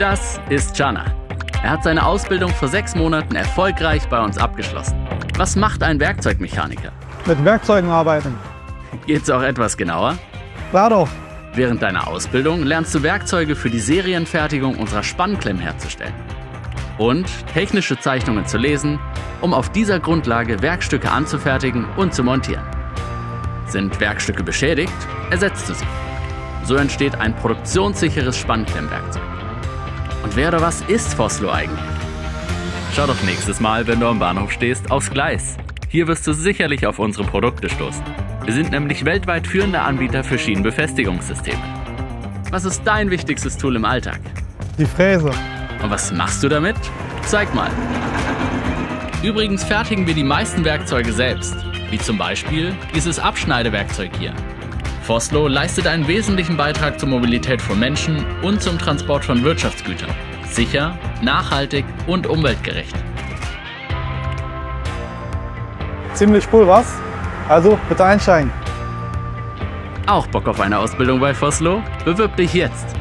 Das ist Chana. Er hat seine Ausbildung vor sechs Monaten erfolgreich bei uns abgeschlossen. Was macht ein Werkzeugmechaniker? Mit Werkzeugen arbeiten. Geht's auch etwas genauer? Klar doch. Während deiner Ausbildung lernst du Werkzeuge für die Serienfertigung unserer Spannklemmen herzustellen. Und technische Zeichnungen zu lesen, um auf dieser Grundlage Werkstücke anzufertigen und zu montieren. Sind Werkstücke beschädigt, ersetzt du sie. So entsteht ein produktionssicheres Spannklemmwerkzeug. Und wer oder was ist Foslo eigentlich? Schau doch nächstes Mal, wenn du am Bahnhof stehst, aufs Gleis. Hier wirst du sicherlich auf unsere Produkte stoßen. Wir sind nämlich weltweit führender Anbieter für Schienenbefestigungssysteme. Was ist dein wichtigstes Tool im Alltag? Die Fräse. Und was machst du damit? Zeig mal. Übrigens fertigen wir die meisten Werkzeuge selbst, wie zum Beispiel dieses Abschneidewerkzeug hier. Foslo leistet einen wesentlichen Beitrag zur Mobilität von Menschen und zum Transport von Wirtschaftsgütern. Sicher, nachhaltig und umweltgerecht. Ziemlich cool, was? Also bitte einsteigen. Auch Bock auf eine Ausbildung bei Foslo? Bewirb dich jetzt!